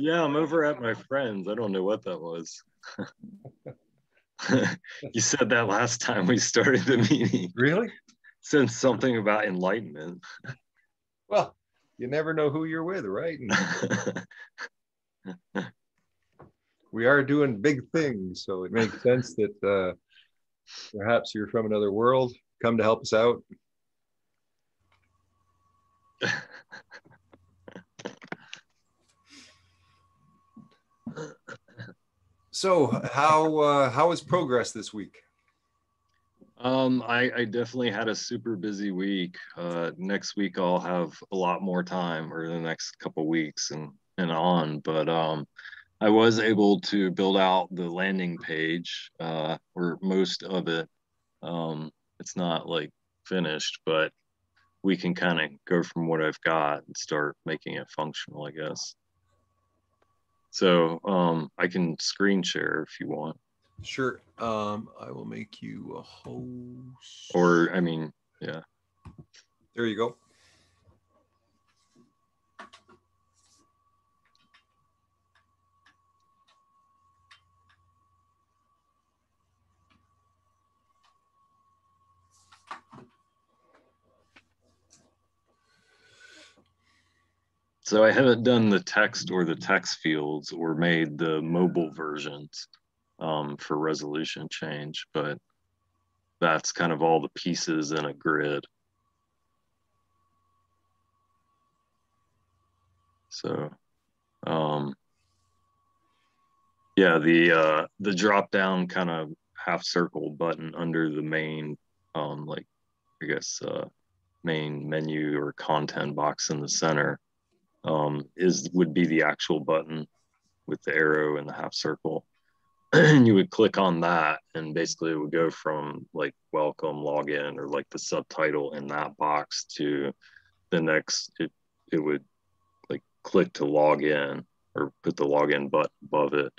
Yeah, I'm over at my friend's. I don't know what that was. you said that last time we started the meeting. Really? Said something about enlightenment. Well, you never know who you're with, right? We are doing big things, so it makes sense that uh, perhaps you're from another world. Come to help us out. So, how uh, how was progress this week? Um, I, I definitely had a super busy week. Uh, next week I'll have a lot more time, or the next couple weeks and and on. But um, I was able to build out the landing page, uh, or most of it. Um, it's not like finished, but we can kind of go from what I've got and start making it functional, I guess. So um, I can screen share if you want. Sure. Um, I will make you a host. Or, I mean, yeah. There you go. So I haven't done the text or the text fields or made the mobile versions um, for resolution change, but that's kind of all the pieces in a grid. So, um, yeah, the uh, the drop down kind of half circle button under the main, um, like I guess, uh, main menu or content box in the center um, is would be the actual button with the arrow and the half circle. and you would click on that and basically it would go from like welcome login or like the subtitle in that box to the next it, it would like click to log in or put the login button above it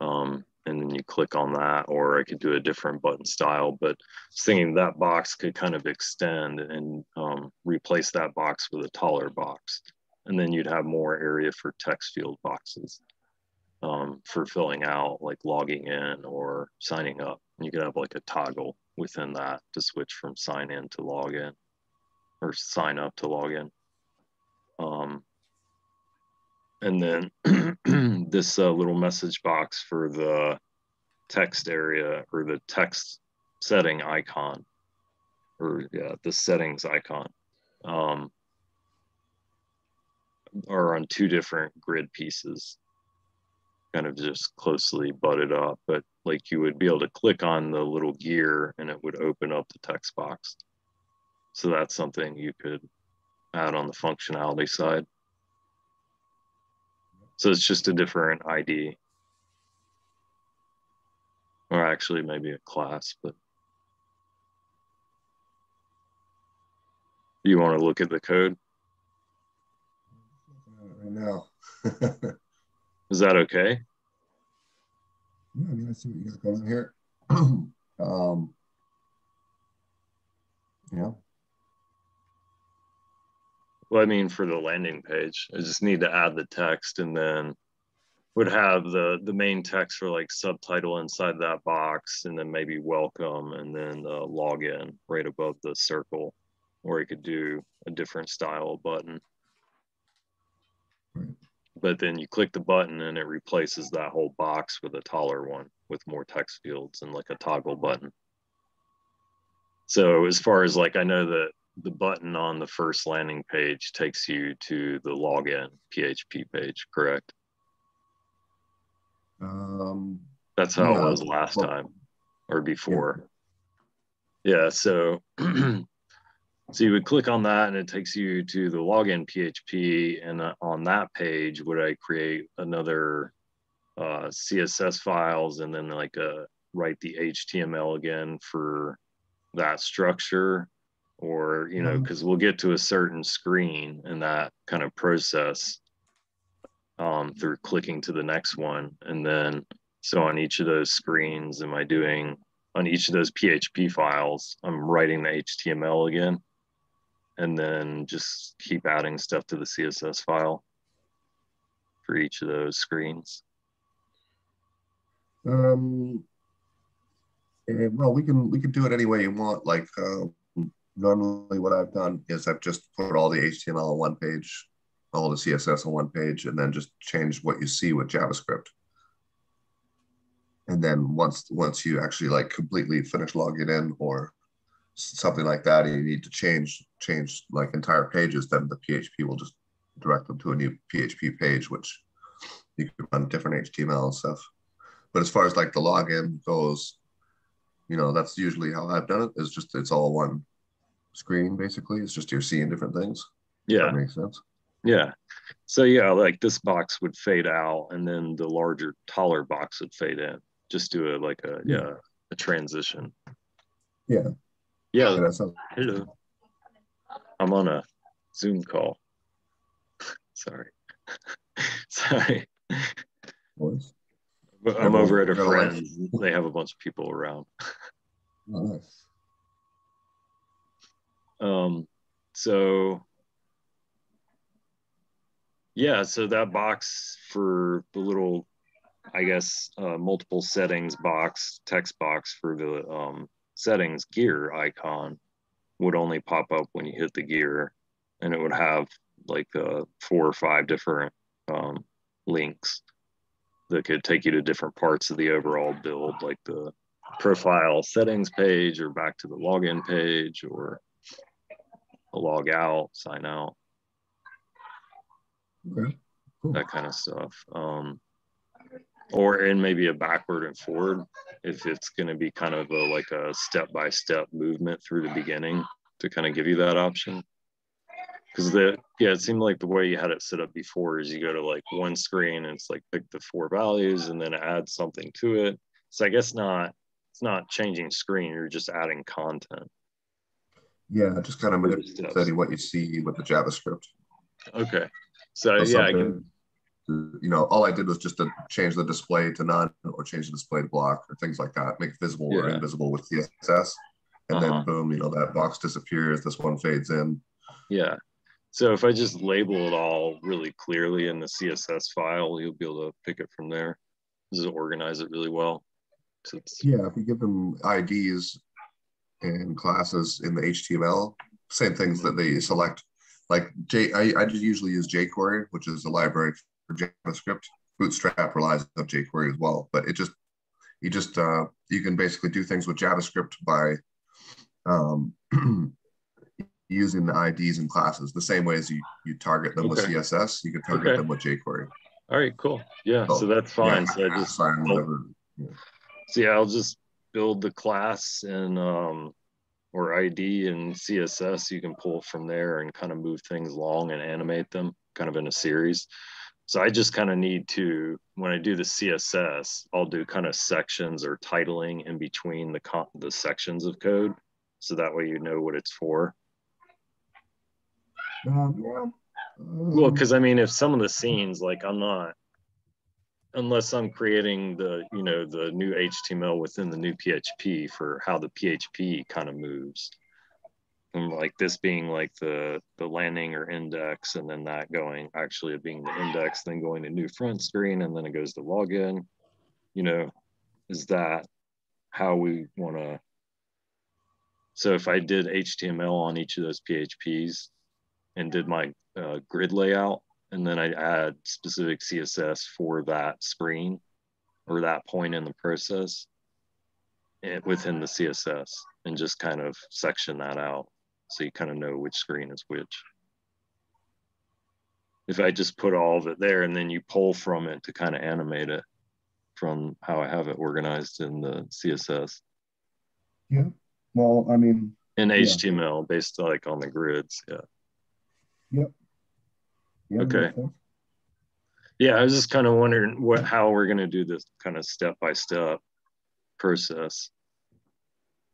um, and then you click on that or i could do a different button style but thinking that box could kind of extend and um, replace that box with a taller box and then you'd have more area for text field boxes um, for filling out like logging in or signing up. And you could have like a toggle within that to switch from sign in to log in or sign up to log in. Um, and then this uh, little message box for the text area or the text setting icon or yeah, the settings icon. Um, are on two different grid pieces, kind of just closely butted up. But like you would be able to click on the little gear and it would open up the text box. So that's something you could add on the functionality side. So it's just a different ID. Or actually maybe a class, but you want to look at the code? Right now. Is that okay? Yeah, I mean, I see what you got going here. um, yeah. Well, I mean, for the landing page, I just need to add the text and then would have the the main text for like subtitle inside that box and then maybe welcome and then uh, login right above the circle or you could do a different style button but then you click the button and it replaces that whole box with a taller one with more text fields and like a toggle button. So as far as like, I know that the button on the first landing page takes you to the login PHP page, correct? Um, That's how yeah. it was last time or before. Yeah, yeah so So you would click on that and it takes you to the login PHP. And uh, on that page, would I create another uh, CSS files and then like uh, write the HTML again for that structure? Or, you know, because mm-hmm. we'll get to a certain screen and that kind of process um, through clicking to the next one. And then, so on each of those screens, am I doing on each of those PHP files, I'm writing the HTML again and then just keep adding stuff to the CSS file for each of those screens? Um, eh, well, we can we can do it any way you want. Like uh, normally, what I've done is I've just put all the HTML on one page, all the CSS on one page, and then just change what you see with JavaScript. And then once once you actually like completely finish logging in or something like that, and you need to change change like entire pages, then the PHP will just direct them to a new PHP page, which you can run different HTML and stuff. But as far as like the login goes, you know, that's usually how I've done it. Is just it's all one screen basically. It's just you're seeing different things. Yeah, That makes sense. yeah. So yeah, like this box would fade out, and then the larger, taller box would fade in. Just do a like a Yeah. yeah a transition. Yeah. Yeah. Yeah, sounds Hello. I'm on a Zoom call. Sorry. Sorry. nice. But I'm over at a Real life. friend's. They have a bunch of people around. Oh, nice. Um, so yeah, so that box for the little, I guess, uh, multiple settings box, text box for the um, settings gear icon would only pop up when you hit the gear, and it would have like uh, four or five different um, links that could take you to different parts of the overall build, like the profile settings page or back to the login page or a log out, sign out, Okay. Cool. that kind of stuff. Um, or in maybe a backward and forward if it's going to be kind of a, like a step by step movement through the beginning to kind of give you that option. Because the yeah, it seemed like the way you had it set up before is you go to like one screen and it's like pick the four values and then add something to it. So I guess not. It's not changing screen. You're just adding content. Yeah, just kind of manipulating what you see with the JavaScript. Okay. So So yeah, I can You know, all I did was just to change the display to none or change the display to block or things like that, make it visible or invisible with CSS. And Uh-huh. then boom, you know, that box disappears. This one fades in. Yeah. So if I just label it all really clearly in the CSS file, you'll be able to pick it from there. Just organize it really well. So Yeah, if you give them IDs and classes in the HTML, same things that they select. Like J, I, I just usually use jQuery, which is a library JavaScript. Bootstrap relies on jQuery as well, but it just you just uh, you can basically do things with JavaScript by um, using the IDs and classes the same way as you you target them with CSS. You can target Okay. them with jQuery. all right, cool. Yeah. Oh, So that's fine. Yeah, So I just sign whatever. So yeah, I'll just build the class and um, or ID and CSS. You can pull from there and kind of move things along and animate them kind of in a series. So I just kind of need to, when I do the CSS, I'll do kind of sections or titling in between the the sections of code. So that way you know what it's for. Um, yeah. Well, Um, because I mean, if some of the scenes, like I'm not, unless I'm creating the, you know, the new HTML within the new PHP for how the PHP kind of moves. Like this being like the the landing or index, and then that going actually it being the index, then going to new front screen, and then it goes to login. You know, is that how we want to? So if I did HTML on each of those PHPs, and did my uh, grid layout and then I add specific CSS for that screen or that point in the process and within the CSS and just kind of section that out so you kind of know which screen is which. If I just put all of it there and then you pull from it to kind of animate it from how I have it organized in the CSS yeah. Well, I mean, in Yeah. HTML based like on the grids. Yeah. yeah, Okay. Yeah, I was just kind of wondering what how we're gonna do this kind of step by step process.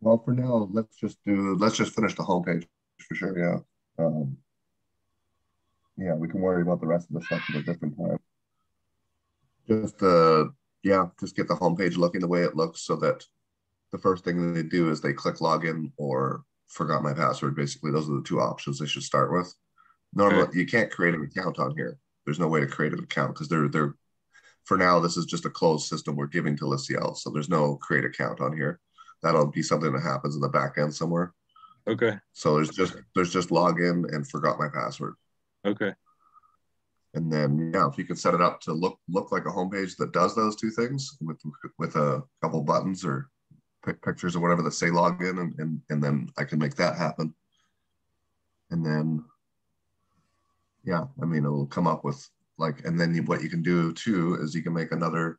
Well, for now, let's just do, let's just finish the homepage for sure, yeah. Um, yeah, we can worry about the rest of the stuff at a different time. Just, uh, yeah, just get the homepage looking the way it looks so that the first thing they do is they click login or forgot my password. Basically, those are the two options they should start with. Normally, you can't create an account on here. there's no way to create an account because they're they're for now this is just a closed system we're giving to ListCL, so there's no create account on here. That'll be something that happens in the back end somewhere. Okay. So there's just there's just login and forgot my password. Okay. And then yeah, if you can set it up to look look like a homepage that does those two things with with a couple buttons or pictures or whatever that say login and, and and then I can make that happen. And then yeah, I mean it'll come up with like and then what you can do too is you can make another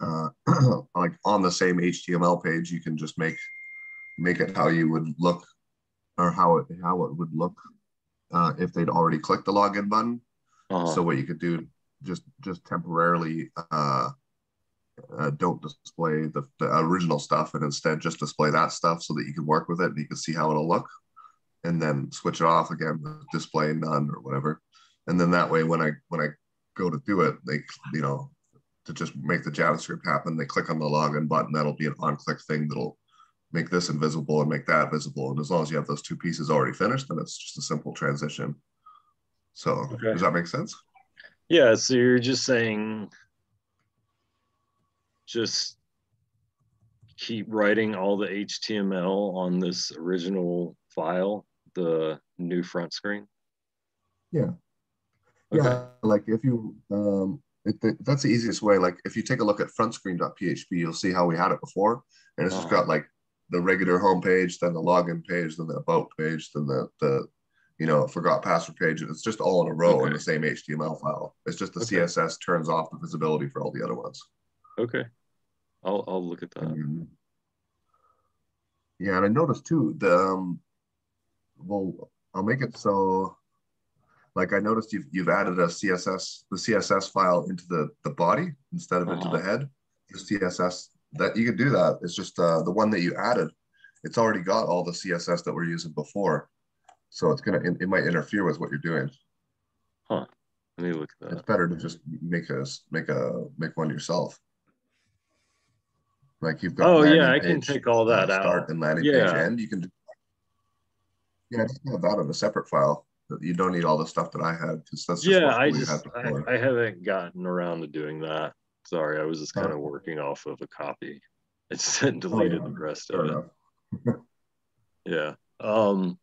uh, like on the same HTML page, you can just make make it how you would look or how it how it would look uh, if they'd already clicked the login button. Uh-huh. So what you could do just just temporarily uh, uh, don't display the, the original stuff and instead just display that stuff so that you can work with it and you can see how it'll look and then switch it off again display none or whatever and then that way when i when i go to do it they you know to just make the javascript happen they click on the login button that'll be an on click thing that'll make this invisible and make that visible. And as long as you have those two pieces already finished, then it's just a simple transition. So okay. does that make sense? Yeah. So you're just saying, just keep writing all the HTML on this original file, the new front screen. Yeah. Okay. Yeah. Like if you, um, it, that's the easiest way. Like if you take a look at frontscreen.php, you'll see how we had it before. And it's uh-huh. just got like the regular homepage, then the login page, then the about page, then the the you know forgot password page. It's just all in a row okay. in the same HTML file. It's just the okay. CSS turns off the visibility for all the other ones. Okay, I'll I'll look at that. Mm-hmm. Yeah, and I noticed too the um, well, I'll make it so. Like I noticed you've you've added a CSS the CSS file into the the body instead of uh-huh. into the head. The CSS that you could do that. It's just uh, the one that you added. It's already got all the CSS that we're using before, so it's gonna it, it might interfere with what you're doing. Huh. Let me look at that. It's better to just make a make a make one yourself. Like you've got. Oh yeah, I can take all that start out. Start and landing yeah. page end. You can. Yeah, just have that in a separate file. You don't need all the stuff that I had because that's yeah. I just I, I haven't gotten around to doing that. Sorry, I was just kind of working off of a copy. I just deleted oh, yeah. the rest of it. yeah. Um,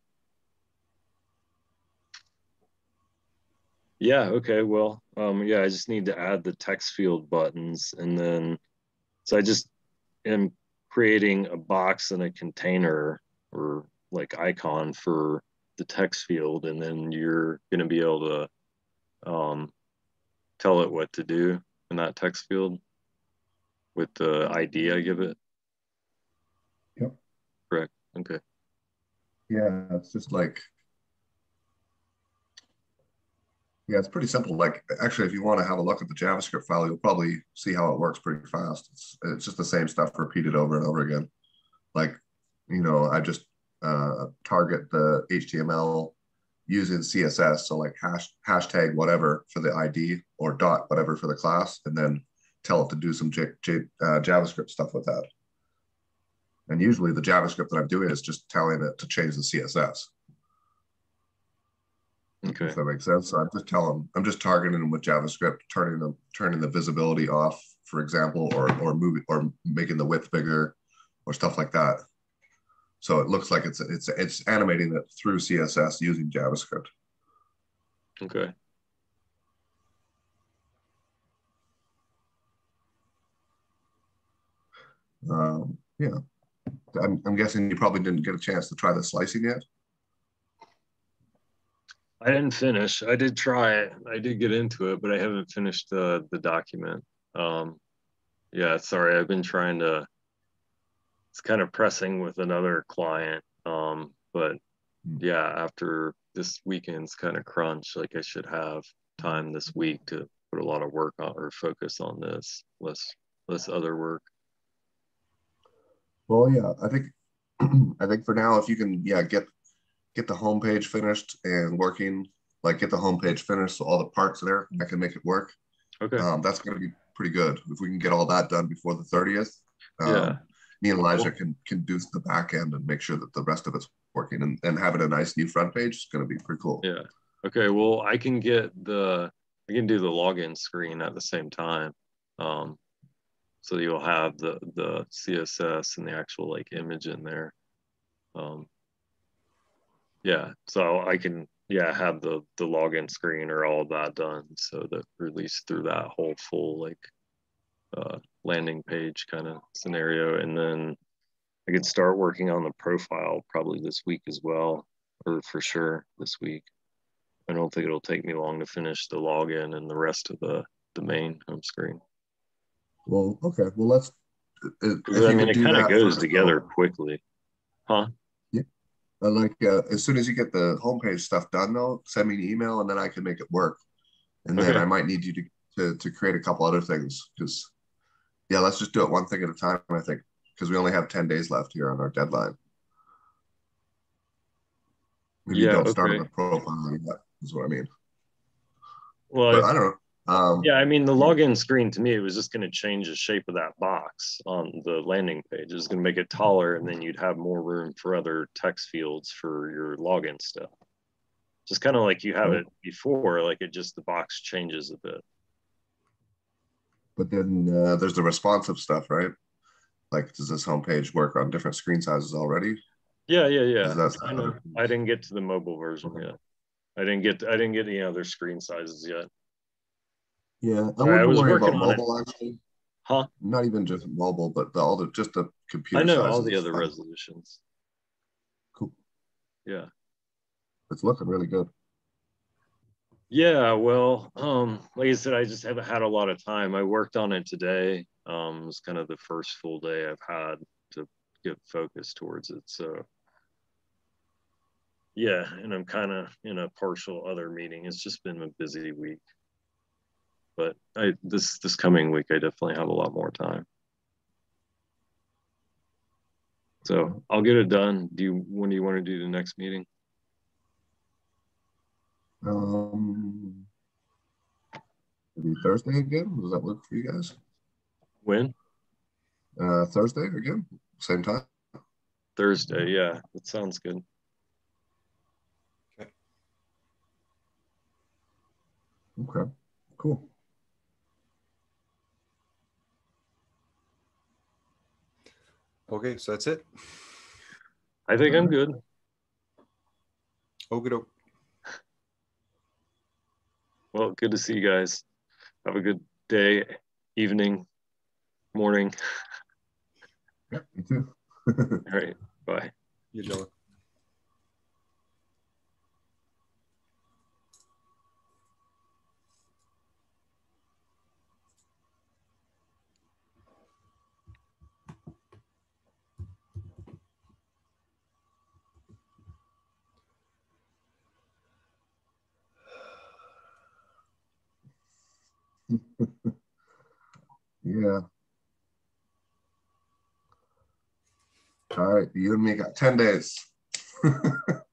yeah. Okay. Well, um, yeah, I just need to add the text field buttons and then, so I just am creating a box and a container or like icon for the text field. And then you're going to be able to, um, tell it what to do in that text field with the ID I give it? Yep. Correct. Okay. Yeah, it's just like, yeah, it's pretty simple. Like, actually, if you want to have a look at the JavaScript file, you'll probably see how it works pretty fast. It's, it's just the same stuff repeated over and over again. Like, you know, I just uh, target the HTML using CSS, so like hash hashtag whatever for the ID or dot whatever for the class, and then tell it to do some J, J, uh, JavaScript stuff with that. And usually the JavaScript that I'm doing is just telling it to change the CSS. Okay. If that makes sense. So I'm just telling, I'm just targeting them with JavaScript, turning them, turning the visibility off, for example, or or moving or making the width bigger, or stuff like that. So it looks like it's it's it's animating it through CSS using JavaScript. Okay. Um, yeah, I'm, I'm guessing you probably didn't get a chance to try the slicing yet. I didn't finish. I did try it. I did get into it, but I haven't finished the the document. Um, yeah, sorry. I've been trying to it's kind of pressing with another client. Um, but hmm. yeah, after this weekend's kind of crunch, like I should have time this week to put a lot of work on or focus on this, less less other work. Well, yeah, I think I think for now, if you can, yeah, get get the homepage finished and working, like get the homepage finished, so all the parts are there, I can make it work. Okay. Um, that's going to be pretty good if we can get all that done before the thirtieth. Um, yeah me and Elijah can can do the back end and make sure that the rest of it's working and, and having a nice new front page is going to be pretty cool. Yeah. Okay, well, I can get the, I can do the login screen at the same time. Um, so you'll have the, the CSS and the actual like image in there. Um, yeah, so I can, yeah, have the, the login screen or all of that done. So that release through that whole full like uh, landing page kind of scenario. And then I could start working on the profile probably this week as well, or for sure this week. I don't think it'll take me long to finish the login and the rest of the, the main home screen. Well, okay. Well, let's. if I mean, it kind of goes together quickly. Huh? Uh, like uh, as soon as you get the homepage stuff done, though, send me an email and then I can make it work. And then I might need you to to, to create a couple other things because, yeah, let's just do it one thing at a time. I think because we only have ten days left here on our deadline. Maybe Yeah, don't start on okay. the profile yet. Is what I mean. Well, But I- don't know. Um, yeah, I mean, the login screen to me, it was just going to change the shape of that box on the landing page. It was going to make it taller, and then you'd have more room for other text fields for your login stuff. Just kind of like you have it before, like it just the box changes a bit. But then uh, there's the responsive stuff, right? Like, does this homepage work on different screen sizes already? Yeah, yeah, yeah. I know. I didn't get to the mobile version Okay. yet. I didn't get. I didn't get any other screen sizes yet. Yeah, I Sorry, I was working about on it. mobile actually. Huh? Not even just mobile, but the, all the just the computer. I know all the other resolutions. Cool. Yeah. It's looking really good. Yeah, well, um, like I said, I just haven't had a lot of time. I worked on it today. Um, it was kind of the first full day I've had to get focused towards it. So yeah, and I'm kind of in a partial other meeting. It's just been a busy week. But I this this coming week I definitely have a lot more time. So I'll get it done. Do you when do you want to do the next meeting? Um, maybe Thursday again. Does that work for you guys? When? Uh, Thursday again, same time. Thursday, yeah, that sounds good. Okay, Okay. cool. Okay, so that's it. I think I'm good. Okey doke. Well, good to see you guys. Have a good day, evening, morning. Yeah, me too. All right, bye. You Dylan. Yeah. All right, you and me got ten days.